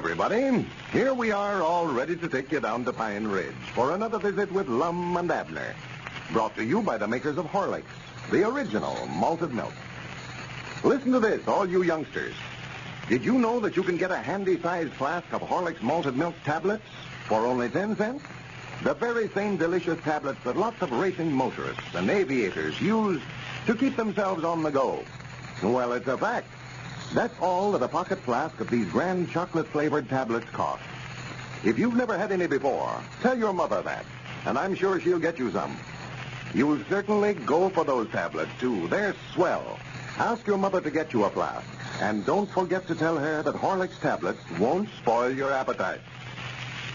everybody. Here we are, all ready to take you down to Pine Ridge for another visit with Lum and Abner. Brought to you by the makers of Horlicks, the original malted milk. Listen to this, all you youngsters. Did you know that you can get a handy-sized flask of Horlicks malted milk tablets for only 10 cents? The very same delicious tablets that lots of racing motorists and aviators use to keep themselves on the go. Well, it's a fact. That's all that a pocket flask of these grand chocolate-flavored tablets costs. If you've never had any before, tell your mother that, and I'm sure she'll get you some. You'll certainly go for those tablets, too. They're swell. Ask your mother to get you a flask. And don't forget to tell her that Horlicks tablets won't spoil your appetite.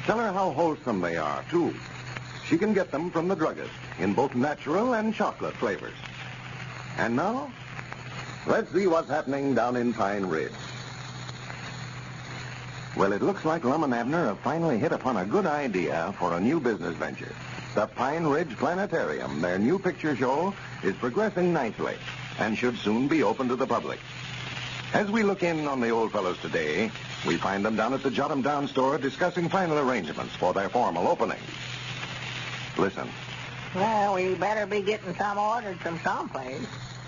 Tell her how wholesome they are, too. She can get them from the druggist in both natural and chocolate flavors. And now, let's see what's happening down in Pine Ridge. Well, it looks like Lum and Abner have finally hit upon a good idea for a new business venture. The Pine Ridge Planetarium, their new picture show, is progressing nicely and should soon be open to the public. As we look in on the old fellows today, we find them down at the Jot 'Em Down store discussing final arrangements for their formal opening. Listen. Well, we better be getting some ordered from someplace.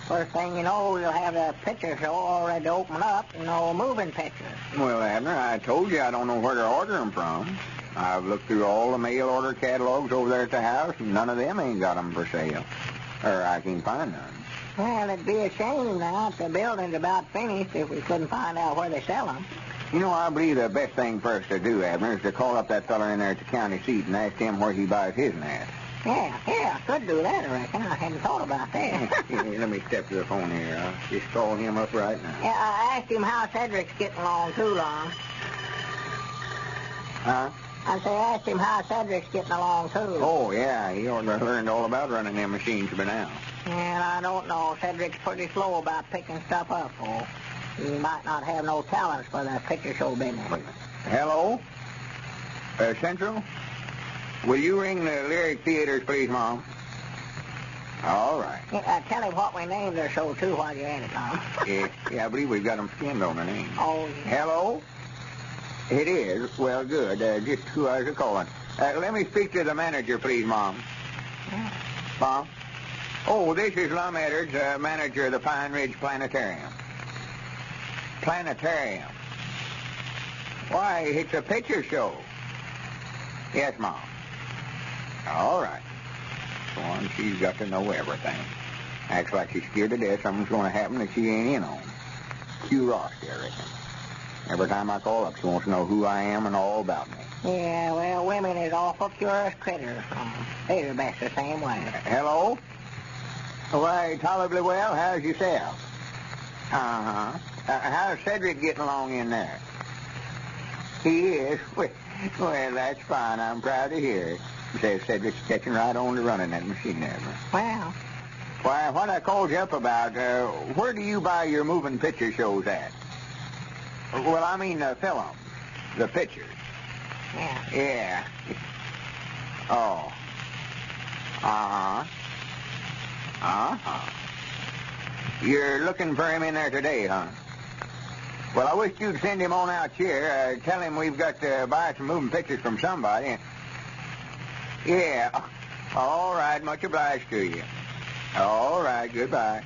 First thing you know, we'll have a picture show all ready to open up, you know, moving pictures. Well, Abner, I told you I don't know where to order them from. I've looked through all the mail order catalogs over there at the house, and none of them ain't got 'em for sale. Or I can find none. Well, it'd be a shame now if the building's about finished if we couldn't find out where they sell them. You know, I believe the best thing for us to do, Abner, is to call up that feller in there at the county seat and ask him where he buys his gnats. Yeah, yeah, I could do that, I reckon. I hadn't thought about that. Let me step to the phone here. I'll just call him up right now. yeah, I asked him how Cedric's getting along too long. Huh? I say, I asked him how Cedric's getting along too. Oh, yeah, he ought to have learned all about running them machines by now. And I don't know. Cedric's pretty slow about picking stuff up, oh. He might not have no talents for that picture show business. Hello? Uh, Central? Will you ring the Lyric Theaters, please, Mom? All right. Yeah, uh, tell him what we named their show, too, while you're at it, Tom. yeah, yeah, I believe we've got them skinned on the name. oh, yeah. Hello? It is. Well, good. Uh, just who I was calling. Uh, let me speak to the manager, please, Mom. Mom? Oh, this is Lum Edwards, uh, manager of the Pine Ridge Planetarium. Planetarium? Why, it's a picture show. Yes, Mom. All right. One, she's got to know everything. Acts like she's scared to death something's going to happen that she ain't in on. Curiosity, I reckon. Every time I call up, she wants to know who I am and all about me. Yeah, well, women is awful curious critters. They're the best the same way. Hello? Why, tolerably well. How's yourself? Uh-huh. Uh, how's Cedric getting along in there? He is? Well, that's fine. I'm proud to hear it. Says Cedric's catching right on to running that machine there. Well, Why, what I called you up about, uh, where do you buy your moving picture shows at? Well, I mean the film, the pictures. yeah. Yeah. Oh. Uh-huh. Uh-huh. You're looking for him in there today, huh? Well, I wish you'd send him on out here. Uh, tell him we've got to buy some moving pictures from somebody. Yeah. All right. Much obliged to you. All right. Goodbye.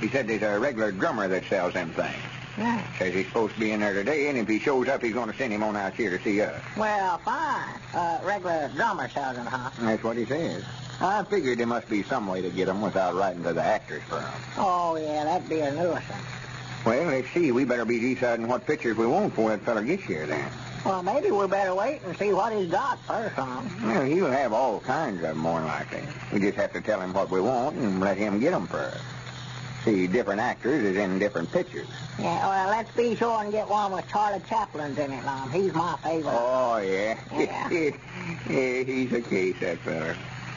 He said there's a regular drummer that sells them things. Yeah. Says he's supposed to be in there today, and if he shows up, he's going to send him on out here to see us. Well, fine. Uh, regular drummer sells them, huh? That's what he says. I figured there must be some way to get 'em without writing to the actors for firm. Oh, yeah, that'd be a nuisance. Well, let's see. We better be deciding what pictures we want before that feller gets here then. Well, maybe we better wait and see what he's got first, huh? Well, he'll have all kinds of 'em more than likely. We just have to tell him what we want and let him get get 'em first. See, different actors is in different pictures. Yeah, well, let's be sure and get one with Charlie Chaplin's in it, Lum. He's my favorite. Oh, yeah. Yeah. yeah, he's a case, that feller.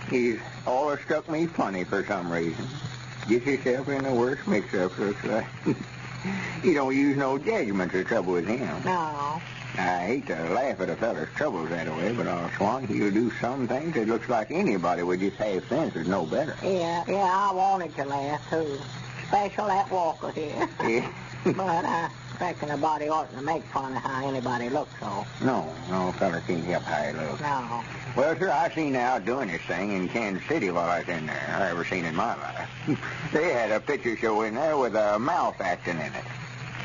He's always struck me funny for some reason. Gets himself in the worst mix-ups, looks like. he don't use no judgment to trouble with him. No. I hate to laugh at a feller's troubles that way, but I'll swan he'll do some things that looks like anybody with just half sense would know better. Yeah, yeah, I wanted to laugh, too. Special that Walker here. Yeah. but I, reckon a body oughtn't to make fun of how anybody looks, though. No, no feller can't help how he looks. No. Well, sir, I seen out doing this thing in Kansas City while I was in there. I ever seen in my life. they had a picture show in there with a mouth acting in it.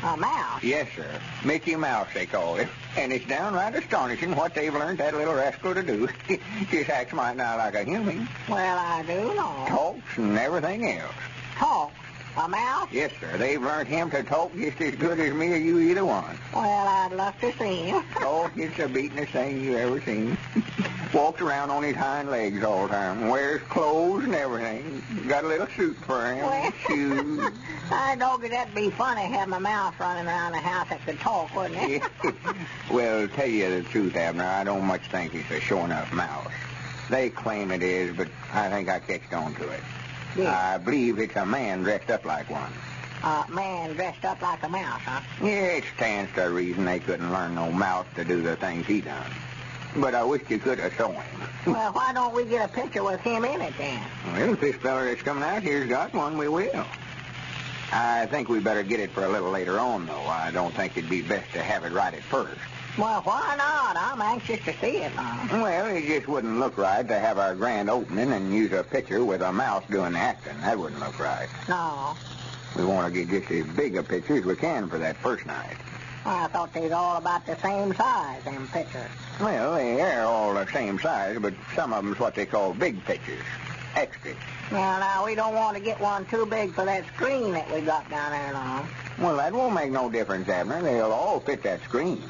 A mouse? Yes, sir. Mickey Mouse, they call him. And it's downright astonishing what they've learned that little rascal to do. Just acts might not like a human. Well, I do know. Talks and everything else. Talk? A mouse? Yes, sir. They've learned him to talk just as good as me or you either one. Well, I'd love to see him. Oh, it's the beatingest thing you ever seen. Walks around on his hind legs all the time. Wears clothes and everything. Got a little suit for him. Well, Shoes. I know that'd be funny having a mouse running around the house that could talk, wouldn't it? well, tell you the truth, Abner, I don't much think it's a sure enough mouse. They claim it is, but I think I catched on to it. Yeah. I believe it's a man dressed up like one. A man dressed up like a mouse, huh? Yeah, it stands to reason they couldn't learn no mouse to do the things he done. But I wish you could have saw him. Well, why don't we get a picture with him in it then? Well, if this feller that's coming out here's got one, we will. I think we better get it for a little later on, though. I don't think it'd be best to have it right at first. Well, why not? I'm anxious to see it now. Well, it just wouldn't look right to have our grand opening and use a picture with a mouse doing the acting. That wouldn't look right. No. We want to get just as big a picture as we can for that first night. I thought they was all about the same size, them pictures. Well, they're all the same size, but some of them's what they call big pictures. Extras. Well, now, we don't want to get one too big for that screen that we got down there now. Well, that won't make no difference, Abner. They'll all fit that screen.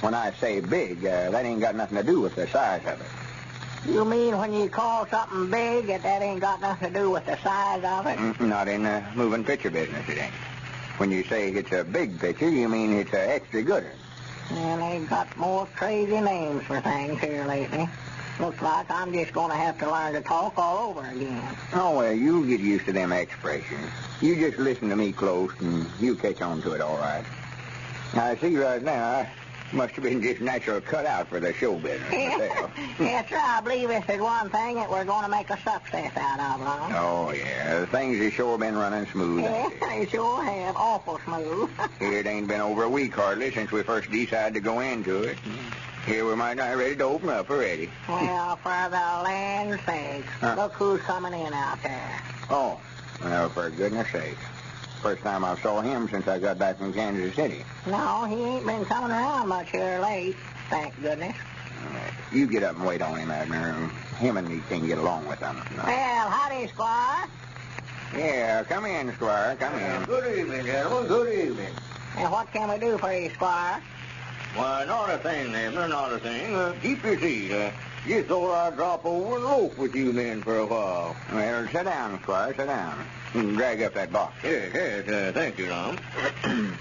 When I say big, uh, that ain't got nothing to do with the size of it. You mean when you call something big that that ain't got nothing to do with the size of it? Mm, Not in the moving picture business, it ain't. When you say it's a big picture, you mean it's a extra good one. And they've got more crazy names for things here lately. Looks like I'm just going to have to learn to talk all over again. Oh, well, you'll get used to them expressions. You just listen to me close, and you catch on to it all right. I see right now, must have been just natural cut out for the show business yes, sir. I believe this is one thing that we're going to make a success out of, Lum. Oh, yeah. Things have sure been running smooth. Yeah, ain't they? they sure have. Awful smooth. It ain't been over a week hardly since we first decided to go into it. Here we might not ready to open up already. well, for the land's sake, Huh. look who's coming in out there. Oh, well, for goodness sake. First time I saw him since I got back from Kansas City. No, he ain't been coming around much here late, thank goodness. Uh, You get up and wait on him, Abner. Him and me can get along with him. Well, howdy, Squire. Yeah, come in, Squire. Come in. Good evening, gentlemen. Good evening. And what can we do for you, Squire? Why, not a thing, Abner, not a thing. Uh, keep your seat. Uh, just thought I'd drop over and loaf with you men for a while. Well, sit down, Squire. Sit down. And drag up that box. Yes, yes, uh, thank you, Tom.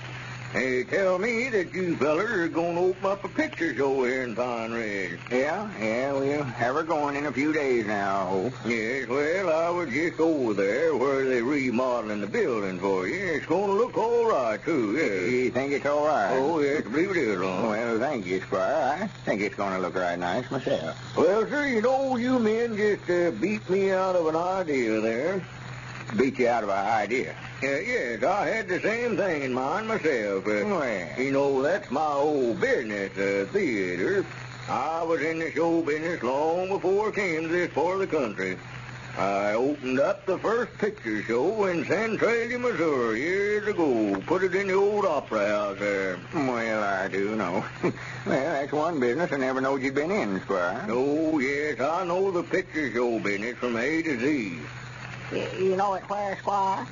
They tell me that you fellers are going to open up a picture show here in Pine Ridge. Yeah, yeah, we'll have her going in a few days now, I hope. Yes, well, I was just over there where they're remodeling the building for you. It's going to look all right, too, yes. You think it's all right? Oh, yes, believe it is, Tom. Well, thank you, Squire. I think it's going to look right nice myself. Well, sir, you know, you men just uh, beat me out of an idea there. Beat you out of an idea. Uh, yes, I had the same thing in mind myself. Uh, Well. you know, that's my old business, uh, theater. I was in the show business long before I came to this part of the country. I opened up the first picture show in Centralia, Missouri, years ago. Put it in the old opera house there. Well, I do know. well, that's one business I never knowed you'd been in, Squire. Oh, yes, I know the picture show business from A to Z. You, you know it where, Squire?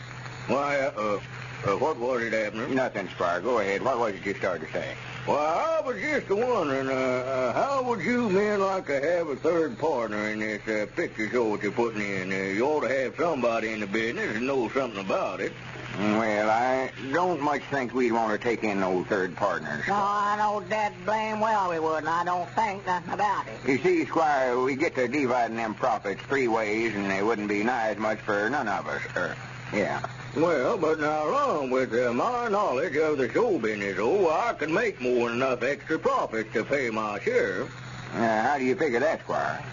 Why, uh, uh, what was it, Abner? Nothing, Squire. Go ahead. What was it you started to say? Well, I was just wondering, uh, uh, how would you men like to have a third partner in this uh, picture show that you're putting in? Uh, you ought to have somebody in the business and know something about it. Well, I don't much think we'd want to take in no third partners. No, I know dead blame well we would, and I don't think nothing about it. You see, Squire, we get to dividing them profits three ways, and they wouldn't be nigh as much for none of us. Er, yeah. Well, but now, along with uh, my knowledge of the show business, oh, I can make more than enough extra profits to pay my share. Uh, how do you figure that, Squire?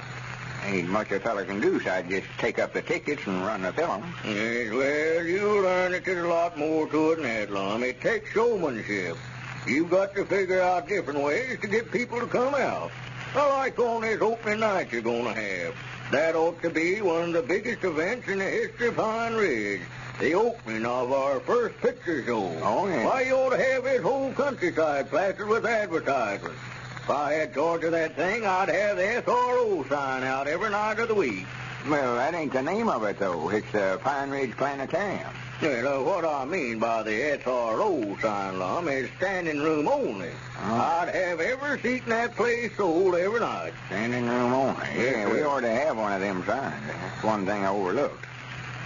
Ain't much a feller can do, so I'd just take up the tickets and run the film. Yes, well, you learn that there's a lot more to it than that, Lum. It takes showmanship. You've got to figure out different ways to get people to come out. I like on this opening night you're going to have. That ought to be one of the biggest events in the history of Pine Ridge. The opening of our first picture show. Oh, yeah. Why, you ought to have this whole countryside plastered with advertisements. If I had charge of that thing, I'd have the SRO sign out every night of the week. Well, that ain't the name of it, though. It's the Pine Ridge Planetarium. Well, uh, what I mean by the SRO sign, Lum, is standing room only. Oh. I'd have every seat in that place sold every night. Standing room only. Yeah, we ought to have one of them signs. That's one thing I overlooked.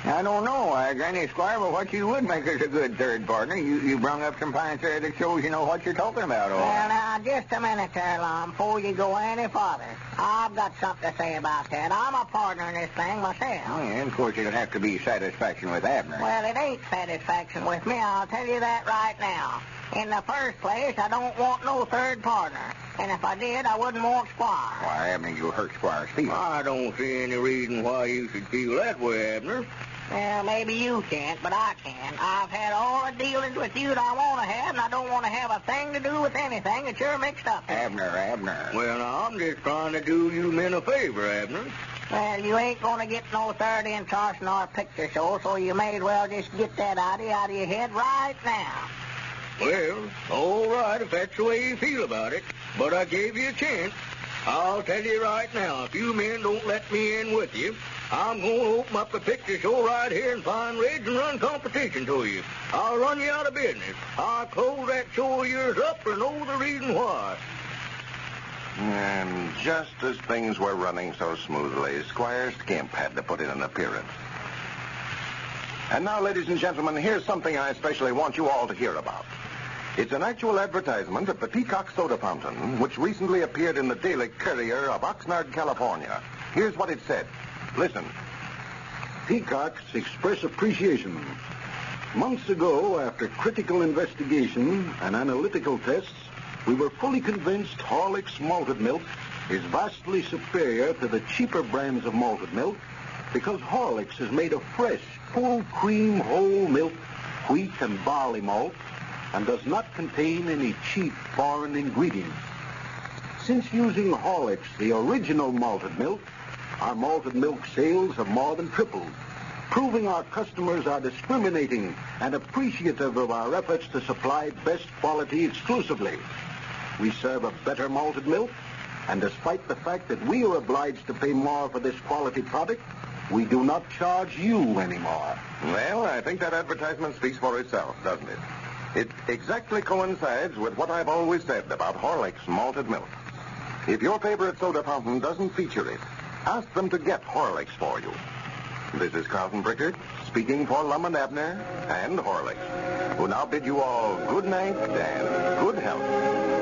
I don't know, uh, Granny Squire, but what you would make us a good third partner. You you brung up some pines there that shows you know what you're talking about, all Well, now, just a minute there, before you go any farther. I've got something to say about that. I'm a partner in this thing myself. Oh, yeah, of course it'll have to be satisfaction with Abner. Well, it ain't satisfaction with me, I'll tell you that right now. In the first place, I don't want no third partner. And if I did, I wouldn't want Squire. Why, Abner, you hurt Squire's feelings. I don't see any reason why you should feel that way, Abner. Well, maybe you can't, but I can. I've had all the dealings with you that I want to have, and I don't want to have a thing to do with anything that you're mixed up in. Abner, Abner. Well, now, I'm just trying to do you men a favor, Abner. Well, you ain't going to get no third in charge in our picture show, so you may as well just get that idea out of your head right now. Well, all right, if that's the way you feel about it. But I gave you a chance. I'll tell you right now, if you men don't let me in with you, I'm going to open up a picture show right here in Pine Ridge and run competition to you. I'll run you out of business. I'll close that show of yours up or know the reason why. And just as things were running so smoothly, Squire Skimp had to put in an appearance. And now, ladies and gentlemen, here's something I especially want you all to hear about. It's an actual advertisement of the Peacock Soda Fountain, which recently appeared in the Daily Courier of Oxnard, California. Here's what it said. Listen. Peacocks express appreciation. Months ago, after critical investigation and analytical tests, we were fully convinced Horlicks malted milk is vastly superior to the cheaper brands of malted milk because Horlicks is made of fresh, full cream whole milk, wheat and barley malt, and does not contain any cheap foreign ingredients. Since using Horlicks, the original malted milk, our malted milk sales have more than tripled, proving our customers are discriminating and appreciative of our efforts to supply best quality exclusively. We serve a better malted milk, and despite the fact that we are obliged to pay more for this quality product, we do not charge you anymore. Well, I think that advertisement speaks for itself, doesn't it? It exactly coincides with what I've always said about Horlicks malted milk. If your favorite soda fountain doesn't feature it, ask them to get Horlicks for you. This is Carlton Brickert speaking for Lum and Abner and Horlicks, who now bid you all good night and good health.